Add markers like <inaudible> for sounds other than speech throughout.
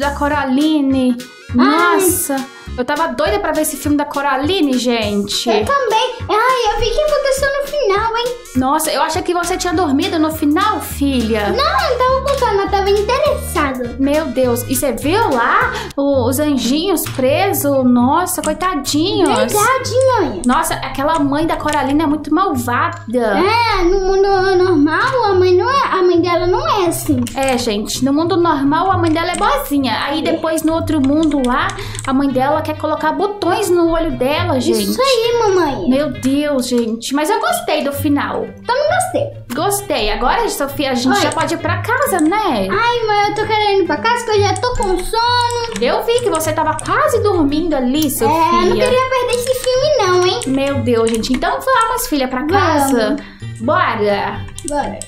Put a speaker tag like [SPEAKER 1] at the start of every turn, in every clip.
[SPEAKER 1] da Coraline. Nossa, eu tava doida pra ver esse filme da Coraline, gente.
[SPEAKER 2] Eu também. Ai, eu vi o que aconteceu no final, hein?
[SPEAKER 1] Nossa, eu achei que você tinha dormido no final, filha.
[SPEAKER 2] Não, eu não tava com sono, eu tava interessado.
[SPEAKER 1] Meu Deus, e você viu lá os anjinhos presos? Nossa, coitadinhos.
[SPEAKER 2] Verdade, mãe.
[SPEAKER 1] Nossa, aquela mãe da Coraline é muito malvada.
[SPEAKER 2] É, no mundo normal, a mãe não é, a mãe dela não é assim.
[SPEAKER 1] É, gente, no mundo normal a mãe dela é boazinha. Aí depois no outro mundo lá, a mãe dela quer colocar botões no olho dela, gente.
[SPEAKER 2] Isso aí, mamãe.
[SPEAKER 1] Meu Deus, gente. Mas eu gostei do final.
[SPEAKER 2] Também gostei.
[SPEAKER 1] Gostei. Agora, Sofia, a gente
[SPEAKER 2] Oi.
[SPEAKER 1] já pode ir pra casa, né?
[SPEAKER 2] Ai, mãe, eu tô querendo ir pra casa que eu já tô com sono.
[SPEAKER 1] Eu vi que você tava quase dormindo ali, Sofia.
[SPEAKER 2] É, eu não queria perder esse filme não, hein?
[SPEAKER 1] Meu Deus, gente. Então vamos, filha, pra casa. Bora.
[SPEAKER 2] Bora.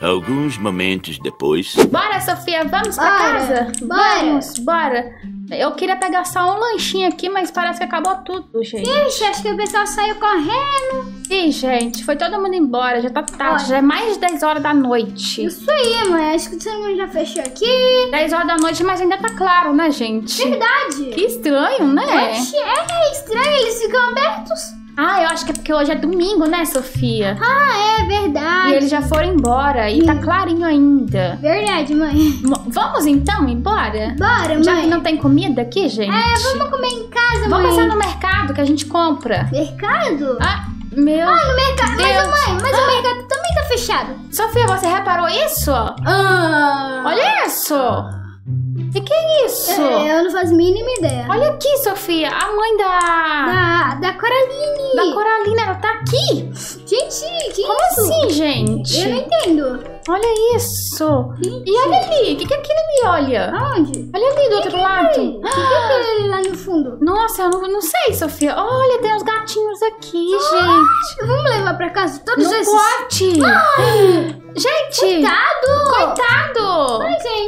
[SPEAKER 3] Alguns momentos depois.
[SPEAKER 1] Bora, Sofia, vamos pra
[SPEAKER 2] Bora,
[SPEAKER 1] casa?
[SPEAKER 2] bora.
[SPEAKER 1] Vamos, bora. Eu queria pegar só um lanchinho aqui, mas parece que acabou tudo, gente.
[SPEAKER 2] Ixi, acho que o pessoal saiu correndo.
[SPEAKER 1] Ih, gente, foi todo mundo embora, já tá tarde,
[SPEAKER 2] Olha.
[SPEAKER 1] já é mais de 10 horas da noite.
[SPEAKER 2] Isso aí, mãe. Acho que todo mundo já fechou aqui.
[SPEAKER 1] 10 horas da noite, mas ainda tá claro, né, gente?
[SPEAKER 2] Verdade.
[SPEAKER 1] Que estranho, né?
[SPEAKER 2] Oxe, é estranho, eles ficam abertos.
[SPEAKER 1] Ah, eu acho que é porque hoje é domingo, né, Sofia?
[SPEAKER 2] Ah, é
[SPEAKER 1] E
[SPEAKER 2] verdade.
[SPEAKER 1] eles já foram embora e tá clarinho ainda.
[SPEAKER 2] Verdade, mãe.
[SPEAKER 1] Mo- Vamos então embora?
[SPEAKER 2] Bora,
[SPEAKER 1] Já
[SPEAKER 2] mãe.
[SPEAKER 1] que não tem comida aqui, gente.
[SPEAKER 2] É, vamos comer em casa,
[SPEAKER 1] Vamos
[SPEAKER 2] mãe.
[SPEAKER 1] passar no mercado que a gente compra.
[SPEAKER 2] Mercado?
[SPEAKER 1] Ah, meu.
[SPEAKER 2] Ah, no mercado. Mas,
[SPEAKER 1] Deus.
[SPEAKER 2] mãe, mas o mercado também tá fechado.
[SPEAKER 1] Sofia, você reparou isso?
[SPEAKER 2] Ah.
[SPEAKER 1] Olha isso! O que, que é isso?
[SPEAKER 2] É, eu não faço a mínima ideia.
[SPEAKER 1] Olha aqui, Sofia, a mãe da.
[SPEAKER 2] Da, da Coraline.
[SPEAKER 1] Da Coralina, ela tá aqui!
[SPEAKER 2] Gente, que
[SPEAKER 1] Como
[SPEAKER 2] isso?
[SPEAKER 1] assim, gente?
[SPEAKER 2] Eu não entendo.
[SPEAKER 1] Olha isso!
[SPEAKER 2] Gente.
[SPEAKER 1] E olha ali, o que, que é aquilo ali, olha?
[SPEAKER 2] Aonde?
[SPEAKER 1] Olha ali do outro lado.
[SPEAKER 2] O que é aquele lá no fundo?
[SPEAKER 1] Nossa, eu não, não sei, Sofia. Olha, tem uns gatinhos aqui, gente.
[SPEAKER 2] Vamos levar pra casa todos
[SPEAKER 1] Não
[SPEAKER 2] esses.
[SPEAKER 1] pode! <gasps> Gente!
[SPEAKER 2] Coitado!
[SPEAKER 1] Coitado!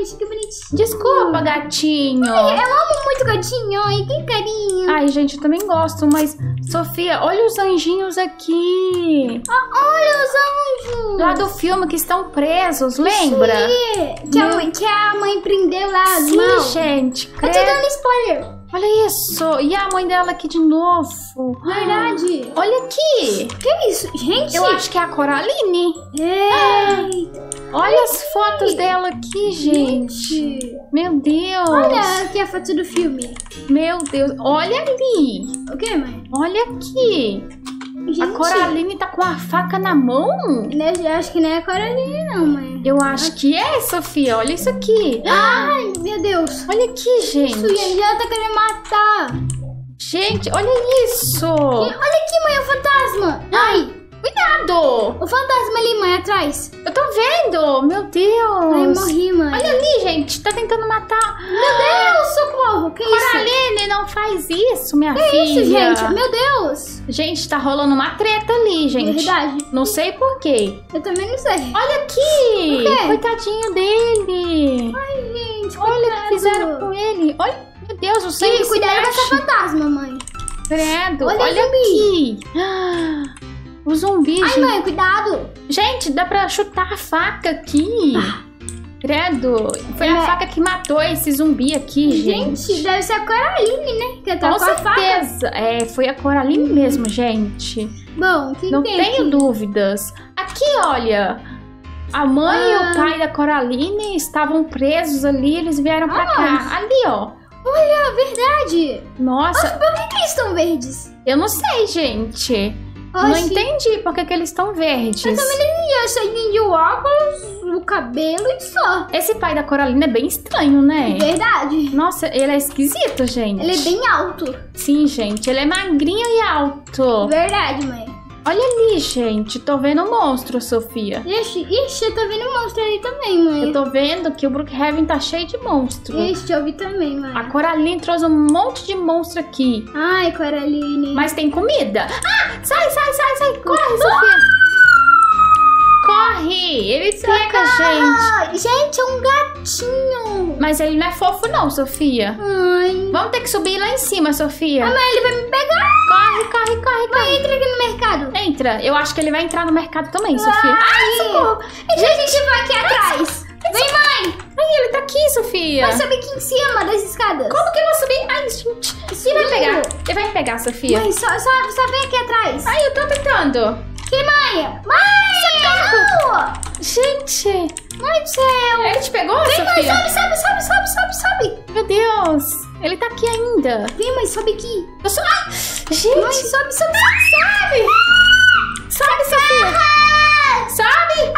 [SPEAKER 2] Ai, gente, que bonitinho.
[SPEAKER 1] Desculpa, gatinho.
[SPEAKER 2] Eu amo muito gatinho. Ai, que carinho.
[SPEAKER 1] Ai, gente, eu também gosto, mas. Sofia, olha os anjinhos aqui.
[SPEAKER 2] Ah, olha os anjos.
[SPEAKER 1] Lá do filme que estão presos, lembra?
[SPEAKER 2] Sim, Que a, que a mãe prendeu lá as
[SPEAKER 1] Sim,
[SPEAKER 2] mãos.
[SPEAKER 1] gente.
[SPEAKER 2] Eu tô
[SPEAKER 1] credo.
[SPEAKER 2] dando spoiler.
[SPEAKER 1] Olha isso. E a mãe dela aqui de novo.
[SPEAKER 2] Verdade.
[SPEAKER 1] Olha aqui.
[SPEAKER 2] Que isso? Gente.
[SPEAKER 1] Eu acho que é a Coraline.
[SPEAKER 2] Eita.
[SPEAKER 1] Olha as fotos dela aqui, gente. Meu Deus.
[SPEAKER 2] Olha aqui a foto do filme.
[SPEAKER 1] Meu Deus. Olha ali.
[SPEAKER 2] O que, mãe?
[SPEAKER 1] Olha aqui.
[SPEAKER 2] Gente.
[SPEAKER 1] A Coraline tá com a faca na mão?
[SPEAKER 2] né, Eu acho que não é a Coraline, não, mãe.
[SPEAKER 1] Eu acho que é, Sofia. Olha isso aqui.
[SPEAKER 2] Ai, meu Deus.
[SPEAKER 1] Olha aqui,
[SPEAKER 2] Isso,
[SPEAKER 1] gente.
[SPEAKER 2] gente, ela tá querendo matar.
[SPEAKER 1] Gente, olha isso.
[SPEAKER 2] Olha aqui, mãe, o fantasma. Ai,
[SPEAKER 1] Cuidado.
[SPEAKER 2] o fantasma ali, mãe, atrás.
[SPEAKER 1] Eu tô vendo. Meu Deus.
[SPEAKER 2] Ai, morri, mãe.
[SPEAKER 1] Olha ali, gente. Tá tentando matar.
[SPEAKER 2] Meu Deus, socorro. Que isso?
[SPEAKER 1] Coraline, não faz isso, minha
[SPEAKER 2] Que
[SPEAKER 1] filha.
[SPEAKER 2] isso, gente? Meu Deus.
[SPEAKER 1] Gente, tá rolando uma treta ali, gente.
[SPEAKER 2] Verdade.
[SPEAKER 1] Não sei por quê.
[SPEAKER 2] Eu também não sei.
[SPEAKER 1] Olha aqui. Coitadinho dele.
[SPEAKER 2] Ai, gente,
[SPEAKER 1] Olha o que fizeram com ele. Olha, meu Deus, o sangue
[SPEAKER 2] cuidado com essa fantasma, mãe.
[SPEAKER 1] Credo.
[SPEAKER 2] Olha
[SPEAKER 1] Olha, aqui. Ah, o zumbi,
[SPEAKER 2] Ai,
[SPEAKER 1] gente.
[SPEAKER 2] mãe, cuidado.
[SPEAKER 1] Gente, dá pra chutar a faca aqui. Credo. Foi a
[SPEAKER 2] É.
[SPEAKER 1] faca que matou esse zumbi aqui, gente.
[SPEAKER 2] Gente, deve ser a Coraline, né? Que tá
[SPEAKER 1] Com
[SPEAKER 2] com a faca.
[SPEAKER 1] certeza. É, foi a Coraline mesmo, gente.
[SPEAKER 2] Bom, quem
[SPEAKER 1] Não
[SPEAKER 2] tem
[SPEAKER 1] tenho
[SPEAKER 2] aqui?
[SPEAKER 1] dúvidas. Aqui, olha. A mãe e
[SPEAKER 2] Ah.
[SPEAKER 1] o pai da Coraline estavam presos ali, eles vieram pra cá. Ali, ó.
[SPEAKER 2] Olha, verdade.
[SPEAKER 1] Nossa,
[SPEAKER 2] Por que, que eles estão verdes?
[SPEAKER 1] eu não sei, gente. Não entendi por que, que eles estão verdes.
[SPEAKER 2] Eu também não só entendi o óculos, o cabelo e só.
[SPEAKER 1] Esse pai da Coraline é bem estranho, né?
[SPEAKER 2] Verdade.
[SPEAKER 1] Nossa, ele é esquisito, gente.
[SPEAKER 2] Ele é bem alto.
[SPEAKER 1] Sim, gente, ele é magrinho e alto.
[SPEAKER 2] Verdade, mãe.
[SPEAKER 1] Olha ali, gente. Tô vendo um monstro, Sofia.
[SPEAKER 2] Ixi, ixi, eu tô vendo um monstro ali também, mãe.
[SPEAKER 1] Eu tô vendo que o Brookhaven tá cheio de monstro.
[SPEAKER 2] Ixi, eu vi também, mãe.
[SPEAKER 1] A Coraline trouxe um monte de monstro aqui.
[SPEAKER 2] Ai, Coraline.
[SPEAKER 1] Mas tem comida. Ah! Sai, sai, sai, sai. Corre, Sofia. Corre. Ele pega a gente.
[SPEAKER 2] Gente, é um gatinho.
[SPEAKER 1] Mas ele não é fofo não, Sofia.
[SPEAKER 2] Ai.
[SPEAKER 1] Vamos ter que subir lá em cima, Sofia.
[SPEAKER 2] Ah, mas ele vai me pegar.
[SPEAKER 1] Corre, corre, corre, corre.
[SPEAKER 2] Mãe, entra aqui no mercado.
[SPEAKER 1] Entra. Eu acho que ele vai entrar no mercado também, Sofia.
[SPEAKER 2] Ai, socorro. E se a gente vai aqui atrás? Vem, mãe!
[SPEAKER 1] Ai, ele tá aqui, Sofia.
[SPEAKER 2] Vai subir aqui em cima das escadas.
[SPEAKER 1] Como que eu vou subir? Ai, gente. Ele vai pegar. Ele vai me pegar, Sofia.
[SPEAKER 2] Mãe, só, só, só vem aqui atrás.
[SPEAKER 1] Ai, eu tô tentando.
[SPEAKER 2] Que mãe? Mãe! Não!
[SPEAKER 1] Gente.
[SPEAKER 2] Mãe do céu!
[SPEAKER 1] Ele te pegou,
[SPEAKER 2] Vem, mãe,
[SPEAKER 1] Sofia?
[SPEAKER 2] sobe, sobe, sobe, sobe, sobe, sobe.
[SPEAKER 1] Meu Deus. Ele tá aqui ainda.
[SPEAKER 2] Vem, mãe, sobe aqui.
[SPEAKER 1] Eu sou... Ai,
[SPEAKER 2] Mãe,
[SPEAKER 1] gente.
[SPEAKER 2] sobe, sobe, sobe, sobe.
[SPEAKER 1] Sobe, Sofia. Sobe.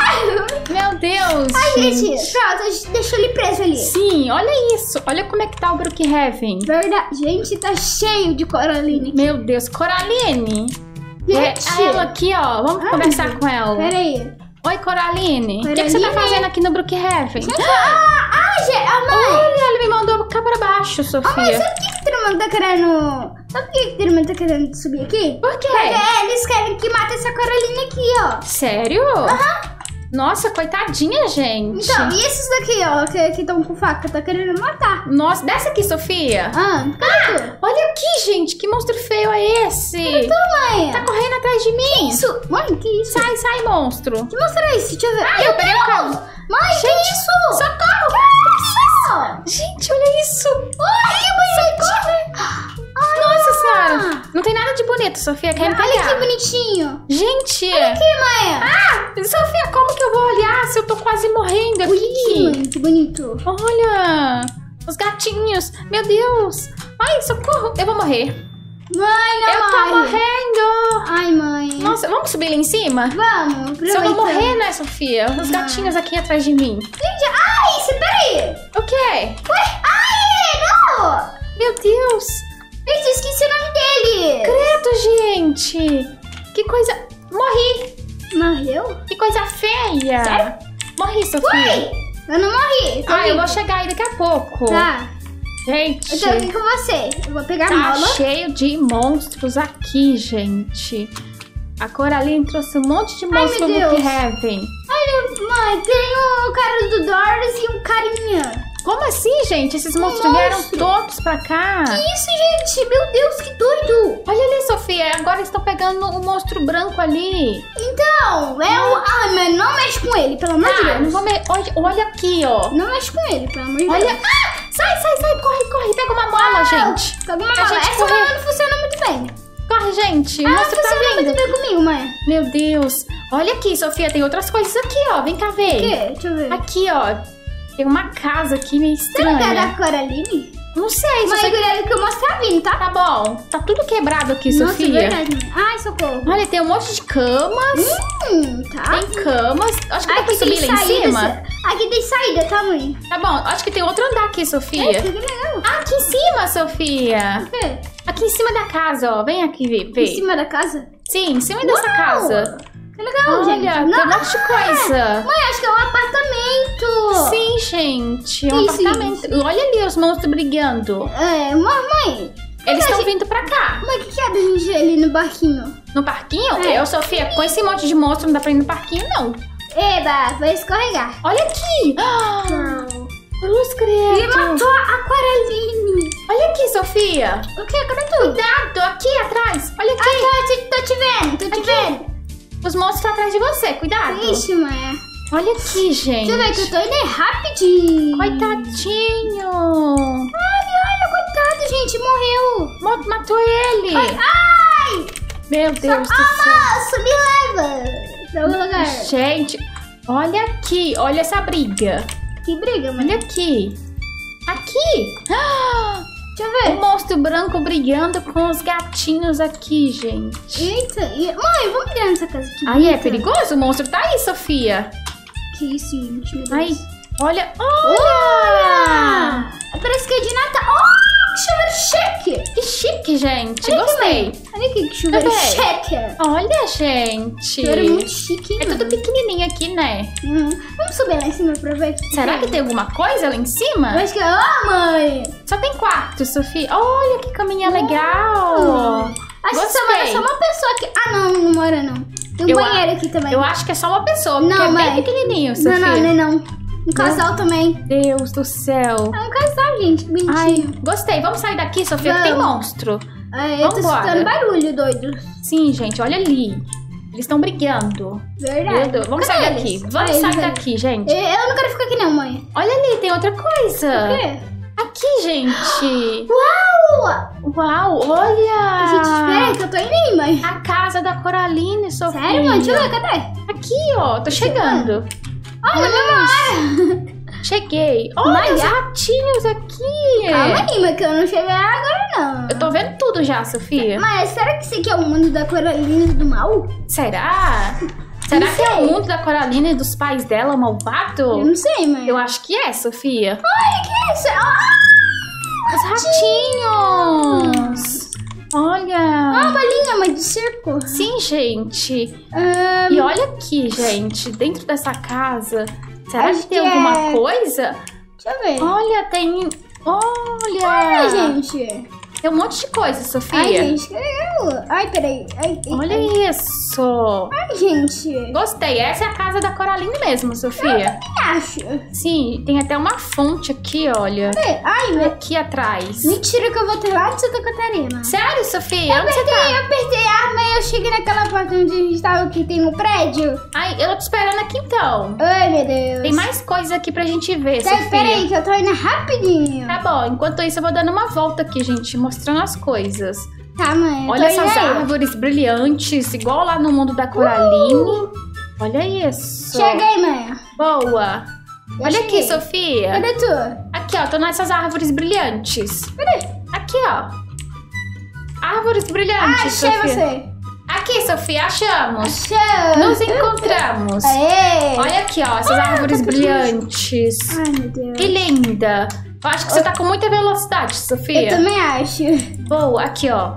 [SPEAKER 2] Ai,
[SPEAKER 1] Meu Deus.
[SPEAKER 2] gente, pronto, deixa ele preso ali.
[SPEAKER 1] Sim, olha isso. Olha como é que tá o Brookhaven.
[SPEAKER 2] Verdade. Gente, tá cheio de Coraline.
[SPEAKER 1] Meu Deus, Coraline. É
[SPEAKER 2] Gente,
[SPEAKER 1] ela aqui, ó. Vamos
[SPEAKER 2] Ai,
[SPEAKER 1] conversar com ela.
[SPEAKER 2] pera aí.
[SPEAKER 1] Oi, Coraline. O que, que você tá fazendo aqui no Brookhaven?
[SPEAKER 2] Ah, ah, gente, ah, mãe.
[SPEAKER 1] Olha, ele me mandou pra baixo,
[SPEAKER 2] Ah, mãe,
[SPEAKER 1] Sofia.
[SPEAKER 2] sabe o que que todo mundo tá querendo... Sabe por que que todo mundo tá querendo subir aqui?
[SPEAKER 1] Por quê?
[SPEAKER 2] Porque eles querem que mate essa Coraline aqui, ó.
[SPEAKER 1] Sério? Nossa, coitadinha, gente.
[SPEAKER 2] Então, e esses daqui, ó, que estão com faca, tá querendo matar.
[SPEAKER 1] Nossa, desce aqui, Sofia.
[SPEAKER 2] Ah, cadê tu?
[SPEAKER 1] Olha aqui, gente. Que monstro feio é esse?
[SPEAKER 2] mãe?
[SPEAKER 1] Tá correndo atrás de mim.
[SPEAKER 2] Isso, mãe, que isso?
[SPEAKER 1] Sai, sai, monstro.
[SPEAKER 2] Que monstro é esse? Deixa eu ver.
[SPEAKER 1] Ai, eu peguei o carro.
[SPEAKER 2] Mãe, que
[SPEAKER 1] Gente,
[SPEAKER 2] isso?
[SPEAKER 1] Socorro!
[SPEAKER 2] Que
[SPEAKER 1] Gente, olha isso.
[SPEAKER 2] Ai, que bonito.
[SPEAKER 1] Nossa senhora. Não tem nada de bonito, Sofia. Quer me
[SPEAKER 2] Olha que
[SPEAKER 1] pegar?
[SPEAKER 2] bonitinho.
[SPEAKER 1] Gente.
[SPEAKER 2] Aqui, mãe.
[SPEAKER 1] Ah, Sofia, como que eu vou olhar se eu tô quase morrendo
[SPEAKER 2] Ui,
[SPEAKER 1] aqui?
[SPEAKER 2] mãe, que bonito.
[SPEAKER 1] Olha, os gatinhos. Meu Deus. Ai, socorro. Eu vou morrer.
[SPEAKER 2] Mãe, não
[SPEAKER 1] eu tô
[SPEAKER 2] morre.
[SPEAKER 1] morrendo.
[SPEAKER 2] Ai, mãe.
[SPEAKER 1] Nossa, vamos subir lá em cima?
[SPEAKER 2] Vamos,
[SPEAKER 1] Se eu
[SPEAKER 2] aproveita.
[SPEAKER 1] morrer, né, Sofia? Os gatinhos aqui atrás de mim.
[SPEAKER 2] Gente, ai, você, peraí.
[SPEAKER 1] O quê?
[SPEAKER 2] Ué, ai, não.
[SPEAKER 1] Meu Deus.
[SPEAKER 2] Gente, eu esqueci o nome dele.
[SPEAKER 1] Credo, gente. Que coisa... Morri.
[SPEAKER 2] Morreu?
[SPEAKER 1] Que coisa feia.
[SPEAKER 2] Sério?
[SPEAKER 1] Morri, Sofia.
[SPEAKER 2] Ué, eu não morri. tô
[SPEAKER 1] Ah, eu vou chegar aí daqui a pouco.
[SPEAKER 2] Tá,
[SPEAKER 1] Gente,
[SPEAKER 2] eu tô aqui com você. Eu vou pegar a
[SPEAKER 1] tá
[SPEAKER 2] mola.
[SPEAKER 1] cheio de monstros aqui, gente. A Coraline trouxe um monte de monstro
[SPEAKER 2] meu
[SPEAKER 1] no
[SPEAKER 2] Deus.
[SPEAKER 1] Heaven.
[SPEAKER 2] Olha, mãe, tem o cara do Doris e um carinha.
[SPEAKER 1] Como assim, gente? Esses monstros
[SPEAKER 2] monstro.
[SPEAKER 1] vieram todos pra cá.
[SPEAKER 2] Que isso, gente? Meu Deus, que doido.
[SPEAKER 1] Olha ali, Sofia. Agora estão pegando o monstro branco ali.
[SPEAKER 2] Então, é o... Ai, mas não mexe com ele, pelo amor de
[SPEAKER 1] Ah,
[SPEAKER 2] Deus.
[SPEAKER 1] não vou me... olha, olha aqui, ó.
[SPEAKER 2] Não mexe com ele, pelo amor de
[SPEAKER 1] Olha.
[SPEAKER 2] Deus.
[SPEAKER 1] Ah! Sai, sai, sai. Corre, corre. Pega uma mola, gente.
[SPEAKER 2] Pega uma
[SPEAKER 1] A
[SPEAKER 2] mola.
[SPEAKER 1] gente
[SPEAKER 2] Essa
[SPEAKER 1] correu.
[SPEAKER 2] mola não funciona muito bem.
[SPEAKER 1] Corre, gente. O monstro tá
[SPEAKER 2] funciona
[SPEAKER 1] vindo.
[SPEAKER 2] muito bem comigo, mãe.
[SPEAKER 1] Meu Deus. Olha aqui, Sofia. Tem outras coisas aqui, ó. Vem cá
[SPEAKER 2] O
[SPEAKER 1] ver.
[SPEAKER 2] quê? Deixa eu ver.
[SPEAKER 1] Aqui, ó. Tem uma casa aqui meio
[SPEAKER 2] Será que é
[SPEAKER 1] estranha.
[SPEAKER 2] da Coraline?
[SPEAKER 1] Não sei, se
[SPEAKER 2] Mãe,
[SPEAKER 1] você...
[SPEAKER 2] cuidado que eu a vindo, tá?
[SPEAKER 1] Tá bom. Tá tudo quebrado aqui,
[SPEAKER 2] Nossa, é
[SPEAKER 1] Sofia.
[SPEAKER 2] verdade. mãe. Ai, socorro.
[SPEAKER 1] Olha, tem um monte de camas.
[SPEAKER 2] Hum, tá.
[SPEAKER 1] Tem camas. Acho que dá pra
[SPEAKER 2] tem
[SPEAKER 1] subir lá em cima.
[SPEAKER 2] Aqui tem saída, tá, mãe?
[SPEAKER 1] Tá bom. Acho que tem outro andar aqui,
[SPEAKER 2] É,
[SPEAKER 1] Sofia.
[SPEAKER 2] que legal.
[SPEAKER 1] Ah, aqui em cima, Sofia.
[SPEAKER 2] O quê?
[SPEAKER 1] Aqui em cima da casa, ó. Vem aqui ver.
[SPEAKER 2] Em cima da casa?
[SPEAKER 1] Sim, em cima dessa
[SPEAKER 2] Uau!
[SPEAKER 1] casa.
[SPEAKER 2] Que legal, gente.
[SPEAKER 1] Olha, tem um monte de coisa.
[SPEAKER 2] Mãe, acho que é um apartamento.
[SPEAKER 1] Sim, gente. Um
[SPEAKER 2] Isso,
[SPEAKER 1] apartamento. Olha ali os monstros brigando.
[SPEAKER 2] É, mãe, mãe.
[SPEAKER 1] Eles estão
[SPEAKER 2] gente-
[SPEAKER 1] vindo pra cá.
[SPEAKER 2] Mãe, o que, que é da gente ali no barquinho?
[SPEAKER 1] No parquinho?
[SPEAKER 2] É.
[SPEAKER 1] Eu, Sofia, com esse monte de monstro não dá pra ir no parquinho, não.
[SPEAKER 2] Eba, vai escorregar.
[SPEAKER 1] Olha aqui. Ah, Cruz credo.
[SPEAKER 2] Ele matou a Coraline.
[SPEAKER 1] Olha aqui, Sofia.
[SPEAKER 2] O que? Cadê tu?
[SPEAKER 1] Cuidado, aqui atrás. Olha aqui.
[SPEAKER 2] Ai, tô, tô te vendo, tô te vendo.
[SPEAKER 1] Os monstros estão atrás de você. Cuidado.
[SPEAKER 2] Ixi, mãe.
[SPEAKER 1] Olha aqui, gente.
[SPEAKER 2] Eu ver que eu tô indo é rapidinho.
[SPEAKER 1] Coitadinho.
[SPEAKER 2] Olha, olha, coitado, gente, morreu.
[SPEAKER 1] Mo- Matou ele.
[SPEAKER 2] Ai!
[SPEAKER 1] Meu Deus do céu.
[SPEAKER 2] Nossa, me leva.
[SPEAKER 1] Gente, olha aqui. Olha essa briga.
[SPEAKER 2] Que briga, mãe.
[SPEAKER 1] Olha aqui. Aqui. <gasps> Ah,
[SPEAKER 2] Deixa eu
[SPEAKER 1] o
[SPEAKER 2] ver.
[SPEAKER 1] monstro branco brigando com os gatinhos aqui, gente.
[SPEAKER 2] Eita, e... mãe, vamos entrar nessa casa aqui.
[SPEAKER 1] Aí é perigoso? O monstro tá aí, Sofia.
[SPEAKER 2] Que isso, gente, meu Deus.
[SPEAKER 1] Aí, olha. Olha!
[SPEAKER 2] Parece que é de Natal. Oh, que chuveiro chique!
[SPEAKER 1] Que chique, gente.
[SPEAKER 2] Olha aqui,
[SPEAKER 1] Gostei.
[SPEAKER 2] mãe. Olha aqui, que chuveiro
[SPEAKER 1] Cadê?
[SPEAKER 2] chique.
[SPEAKER 1] Olha, gente.
[SPEAKER 2] Chuveiro muito chique.
[SPEAKER 1] É tudo pequenininho aqui, né?
[SPEAKER 2] Hum. Vamos subir lá em cima pra ver.
[SPEAKER 1] Será que tem alguma coisa lá em
[SPEAKER 2] Eu
[SPEAKER 1] cima?
[SPEAKER 2] acho que é... Ó, mãe!
[SPEAKER 1] Só tem quarto, Sofia. Olha que caminha legal.
[SPEAKER 2] Acho que
[SPEAKER 1] Gostei.
[SPEAKER 2] mora só uma pessoa aqui. Ah, não, não mora não. Tem um
[SPEAKER 1] Eu
[SPEAKER 2] banheiro aqui também.
[SPEAKER 1] Eu acho que é só uma pessoa, porque
[SPEAKER 2] Não,
[SPEAKER 1] é
[SPEAKER 2] mãe.
[SPEAKER 1] bem pequenininho,
[SPEAKER 2] Não,
[SPEAKER 1] Sofia.
[SPEAKER 2] não, não, é não. Um casal também.
[SPEAKER 1] Deus do céu.
[SPEAKER 2] É um casal, gente. que
[SPEAKER 1] Ai,
[SPEAKER 2] Bonitinho.
[SPEAKER 1] gostei. Vamos sair daqui, Sofia, que tem
[SPEAKER 2] Vamos.
[SPEAKER 1] monstro.
[SPEAKER 2] Ai, eu tô
[SPEAKER 1] vambora.
[SPEAKER 2] escutando barulho, doido.
[SPEAKER 1] Sim, gente, olha ali. Eles estão brigando. Meu
[SPEAKER 2] Verdade.
[SPEAKER 1] Vamos
[SPEAKER 2] Cadê
[SPEAKER 1] sair
[SPEAKER 2] eles?
[SPEAKER 1] daqui. Vamos
[SPEAKER 2] eles
[SPEAKER 1] sair
[SPEAKER 2] ali.
[SPEAKER 1] daqui, gente.
[SPEAKER 2] Eu eu não quero ficar aqui não, mãe.
[SPEAKER 1] Olha ali, tem outra coisa.
[SPEAKER 2] O quê?
[SPEAKER 1] Aqui, gente. <gasps>
[SPEAKER 2] Uau!
[SPEAKER 1] Uau, olha.
[SPEAKER 2] Gente, espera aí que eu tô indo aí, mãe.
[SPEAKER 1] A casa da Coraline, Sofia.
[SPEAKER 2] Sério, mãe? Deixa eu ver, cadê?
[SPEAKER 1] Aqui, ó. Tô chegando.
[SPEAKER 2] Olha, memória. <laughs>
[SPEAKER 1] Cheguei. Olha os ratinhos aqui.
[SPEAKER 2] Calma aí, mãe, que eu não cheguei agora, não.
[SPEAKER 1] Eu tô vendo tudo já, Sofia.
[SPEAKER 2] Mas será que esse aqui é o mundo da Coraline do mal?
[SPEAKER 1] Será? Será que é o mundo da Coraline e dos pais dela
[SPEAKER 2] Eu
[SPEAKER 1] malvado?
[SPEAKER 2] não sei, mãe.
[SPEAKER 1] Eu acho que é, Sofia.
[SPEAKER 2] Olha, que é isso? Ah,
[SPEAKER 1] Os ratinhos. Olha.
[SPEAKER 2] uma bolinha, mãe, de circo.
[SPEAKER 1] Sim, gente.
[SPEAKER 2] Ah,
[SPEAKER 1] E olha aqui, gente, dentro dessa casa. Será
[SPEAKER 2] Acho
[SPEAKER 1] que tem
[SPEAKER 2] que
[SPEAKER 1] alguma
[SPEAKER 2] é-
[SPEAKER 1] coisa?
[SPEAKER 2] deixa eu ver.
[SPEAKER 1] Olha, tem. Olha!
[SPEAKER 2] Ai, gente.
[SPEAKER 1] Tem um monte de coisa, Sofia.
[SPEAKER 2] Ai, gente, que legal. Ai, peraí. Ai, ai,
[SPEAKER 1] Olha
[SPEAKER 2] ai.
[SPEAKER 1] isso!
[SPEAKER 2] Ai, gente.
[SPEAKER 1] Gostei. Essa é a casa da Coraline mesmo, Sofia.
[SPEAKER 2] Acho.
[SPEAKER 1] Sim, tem até uma fonte aqui, olha.
[SPEAKER 2] Ai, meu...
[SPEAKER 1] Aqui atrás.
[SPEAKER 2] mentira que eu voltei lá de Santa Catarina.
[SPEAKER 1] Sério, Sofia? Onde você
[SPEAKER 2] Apertei,
[SPEAKER 1] tá?
[SPEAKER 2] eu apertei a arma e eu cheguei naquela porta onde a gente tava que tem no prédio.
[SPEAKER 1] Ai, eu tô te esperando aqui então.
[SPEAKER 2] Ai, meu Deus.
[SPEAKER 1] Tem mais coisa aqui pra gente ver,
[SPEAKER 2] Tá,
[SPEAKER 1] Sofia.
[SPEAKER 2] peraí, que eu tô indo rapidinho.
[SPEAKER 1] Tá bom, enquanto isso eu vou dando uma volta aqui, gente, mostrando as coisas.
[SPEAKER 2] Tá, mãe. eu
[SPEAKER 1] Olha essas
[SPEAKER 2] aí.
[SPEAKER 1] árvores brilhantes, igual lá no mundo da Coraline. Olha isso.
[SPEAKER 2] Cheguei, mãe.
[SPEAKER 1] Boa.
[SPEAKER 2] Eu
[SPEAKER 1] Olha aqui,
[SPEAKER 2] cheguei.
[SPEAKER 1] Sofia.
[SPEAKER 2] Cadê tu?
[SPEAKER 1] Aqui, ó, tô nessas árvores brilhantes.
[SPEAKER 2] Cadê?
[SPEAKER 1] Aqui, ó. Árvores
[SPEAKER 2] Ah,
[SPEAKER 1] brilhantes,
[SPEAKER 2] achei
[SPEAKER 1] Sofia.
[SPEAKER 2] você.
[SPEAKER 1] Aqui, Sofia, achamos.
[SPEAKER 2] Achei.
[SPEAKER 1] Nos encontramos.
[SPEAKER 2] Aê.
[SPEAKER 1] Olha aqui, ó, essas árvores brilhantes.
[SPEAKER 2] Ai, meu Deus.
[SPEAKER 1] Que linda. Eu acho que você tá com muita velocidade,
[SPEAKER 2] Eu
[SPEAKER 1] Sofia.
[SPEAKER 2] também acho.
[SPEAKER 1] Boa, aqui, ó.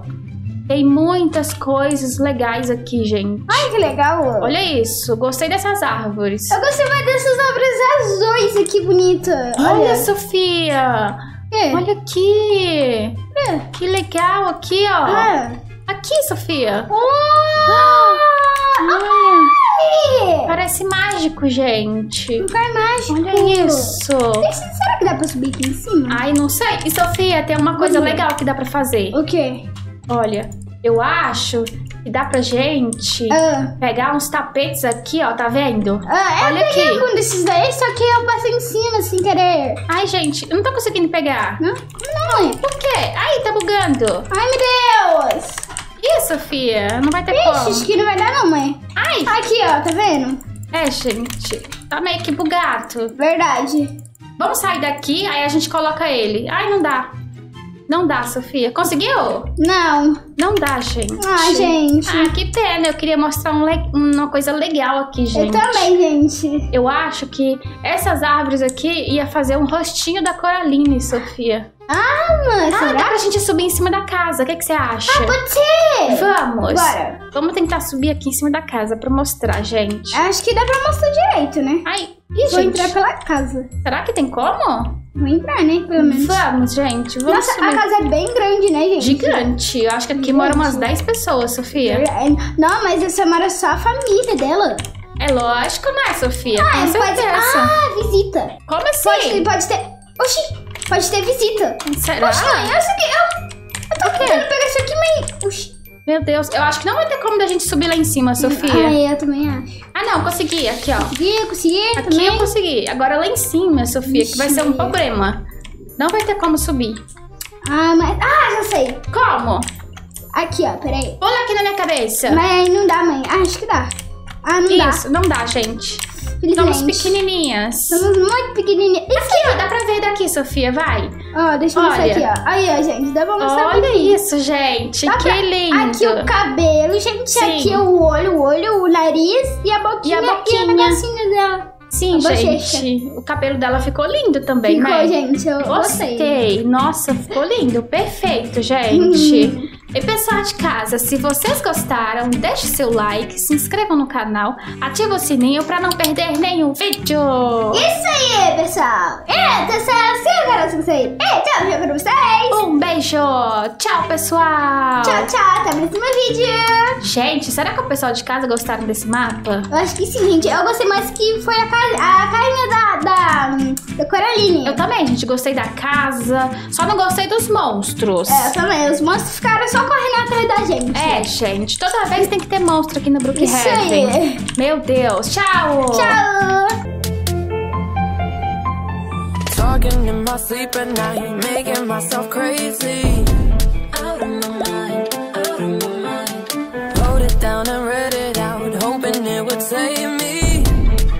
[SPEAKER 1] Tem muitas coisas legais aqui, gente.
[SPEAKER 2] Ai, que legal.
[SPEAKER 1] Olha isso, gostei dessas árvores.
[SPEAKER 2] Eu gostei mais dessas árvores azuis aqui, bonita.
[SPEAKER 1] Olha, Sofia.
[SPEAKER 2] É.
[SPEAKER 1] Olha aqui. Que legal aqui, ó.
[SPEAKER 2] Ah.
[SPEAKER 1] Aqui, Sofia.
[SPEAKER 2] Olha. Ai.
[SPEAKER 1] Parece mágico, gente.
[SPEAKER 2] Lugar mágico.
[SPEAKER 1] Olha isso.
[SPEAKER 2] Será que dá pra subir aqui em cima?
[SPEAKER 1] Ai, não sei. E, Sofia, tem uma coisa legal que dá pra fazer.
[SPEAKER 2] O quê?
[SPEAKER 1] Olha, eu acho que dá pra gente
[SPEAKER 2] Ah,
[SPEAKER 1] pegar uns tapetes aqui, ó. Tá vendo?
[SPEAKER 2] ah, eu
[SPEAKER 1] Olha
[SPEAKER 2] peguei
[SPEAKER 1] aqui.
[SPEAKER 2] algum desses daí, só que eu passei em cima sem querer.
[SPEAKER 1] Ai, gente, eu não tô conseguindo pegar.
[SPEAKER 2] Não? Não?
[SPEAKER 1] Por quê? Ai, tá bugando.
[SPEAKER 2] Ai, meu Deus.
[SPEAKER 1] Ih, Sofia, não vai ter
[SPEAKER 2] Ixi,
[SPEAKER 1] como.
[SPEAKER 2] acho que não vai dar não, mãe.
[SPEAKER 1] Ai,
[SPEAKER 2] Aqui, ó, tá vendo?
[SPEAKER 1] É, gente. Tá meio que bugado.
[SPEAKER 2] Verdade.
[SPEAKER 1] Vamos sair daqui, aí a gente coloca ele. Ai, não dá. Não dá, Sofia. Conseguiu?
[SPEAKER 2] Não.
[SPEAKER 1] Não dá, gente.
[SPEAKER 2] Ah, gente.
[SPEAKER 1] Ah, que pena. Eu queria mostrar um le- uma coisa legal aqui,
[SPEAKER 2] eu
[SPEAKER 1] gente.
[SPEAKER 2] também, gente.
[SPEAKER 1] Eu acho que essas árvores aqui ia fazer um rostinho da Coraline, Sofia.
[SPEAKER 2] Ah, mãe,
[SPEAKER 1] Ah, dá pra gente subir em cima da casa. O que, que você acha?
[SPEAKER 2] Pode ser.
[SPEAKER 1] Vamos.
[SPEAKER 2] Bora.
[SPEAKER 1] Vamos tentar subir aqui em cima da casa pra mostrar, gente.
[SPEAKER 2] Acho que dá pra mostrar direito, né?
[SPEAKER 1] Ai, ih,
[SPEAKER 2] Vou
[SPEAKER 1] gente.
[SPEAKER 2] entrar pela casa.
[SPEAKER 1] Será que tem como?
[SPEAKER 2] Vou entrar, né? Pelo menos.
[SPEAKER 1] Vamos, gente. Vamos
[SPEAKER 2] Nossa,
[SPEAKER 1] subir.
[SPEAKER 2] a casa é bem grande, né, gente?
[SPEAKER 1] Gigante. Eu acho que aqui
[SPEAKER 2] Gigante.
[SPEAKER 1] moram umas 10 pessoas, Sofia.
[SPEAKER 2] É, Não, mas essa mora só a família dela.
[SPEAKER 1] É lógico, né, Sofia?
[SPEAKER 2] Ah,
[SPEAKER 1] Com
[SPEAKER 2] pode...
[SPEAKER 1] certeza.
[SPEAKER 2] Ah, visita.
[SPEAKER 1] Como
[SPEAKER 2] Pode,
[SPEAKER 1] assim?
[SPEAKER 2] pode ter... Oxi, pode ter visita.
[SPEAKER 1] Será?
[SPEAKER 2] Olha isso aqui. Eu, eu tô tentando pegar isso aqui, mãe. Oxi.
[SPEAKER 1] Meu Deus, eu acho que não vai ter como da gente subir lá em cima, Sofia.
[SPEAKER 2] Ai, eu também acho.
[SPEAKER 1] Ah, não, consegui. Aqui, ó.
[SPEAKER 2] Consegui, consegui
[SPEAKER 1] Aqui
[SPEAKER 2] também.
[SPEAKER 1] eu consegui. Agora lá em cima, Sofia, que vai ser um
[SPEAKER 2] Ixi.
[SPEAKER 1] problema. Não vai ter como subir.
[SPEAKER 2] Ah, mas... Ah, já sei.
[SPEAKER 1] Como?
[SPEAKER 2] Aqui, ó, peraí.
[SPEAKER 1] Pula aqui na minha cabeça.
[SPEAKER 2] Mas não dá, mãe. Ah, acho que dá. Ah, não dá.
[SPEAKER 1] Isso, não dá, gente.
[SPEAKER 2] Felizmente.
[SPEAKER 1] Somos pequenininhas.
[SPEAKER 2] Somos muito pequenininhos.
[SPEAKER 1] Aqui, ó, dá pra ver daqui, Sofia, vai.
[SPEAKER 2] Ó, deixa eu mostrar
[SPEAKER 1] Olha.
[SPEAKER 2] aqui, ó. Aí, ó, gente. Dá pra mostrar
[SPEAKER 1] Olha
[SPEAKER 2] aqui.
[SPEAKER 1] isso, gente.
[SPEAKER 2] Dá
[SPEAKER 1] que
[SPEAKER 2] pra-
[SPEAKER 1] lindo.
[SPEAKER 2] Aqui o cabelo, gente.
[SPEAKER 1] Sim.
[SPEAKER 2] Aqui o olho, o olho, o nariz e a boquinha.
[SPEAKER 1] E a boquinha.
[SPEAKER 2] o negocinho dela.
[SPEAKER 1] Sim, gente. O cabelo dela ficou lindo também,
[SPEAKER 2] Ficou,
[SPEAKER 1] né?
[SPEAKER 2] gente. Eu gostei.
[SPEAKER 1] Gostei. Nossa, ficou lindo. Perfeito, gente. <laughs> e pessoal de casa, se vocês gostaram, deixe seu like, se inscrevam no canal, ative o sininho pra não perder nenhum vídeo.
[SPEAKER 2] Isso aí, pessoal. É, pessoal. Se eu quero vocês. É, tchau, tchau pra vocês.
[SPEAKER 1] Um beijo. Tchau, pessoal.
[SPEAKER 2] Tchau, tchau. Até o próximo vídeo.
[SPEAKER 1] Gente, será que o pessoal de casa gostaram desse mapa?
[SPEAKER 2] Eu acho que sim, gente. Eu gostei mais que foi a, ca... a carinha da, da,
[SPEAKER 1] também, gente. Gostei da casa. Só não gostei dos monstros.
[SPEAKER 2] É, eu também. Os monstros ficaram só correndo atrás da gente.
[SPEAKER 1] É, gente, toda vez tem que ter monstro aqui no
[SPEAKER 2] Isso
[SPEAKER 1] Brookhaven.
[SPEAKER 2] aí.
[SPEAKER 1] Meu Deus, tchau!
[SPEAKER 2] Tchau.
[SPEAKER 4] Talking in my sleep at night, making myself crazy. Out of my mind, out of my mind. Wrote it down and read it out, hoping it would save